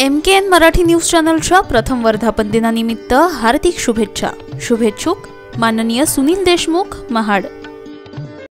M K N Marathi news चॅनलच्या प्रथम वर्धापन दिनानिमित्त हार्दिक शुभेच्छा. शुभेच्छुक माननीय सुनील देशमुख महाड.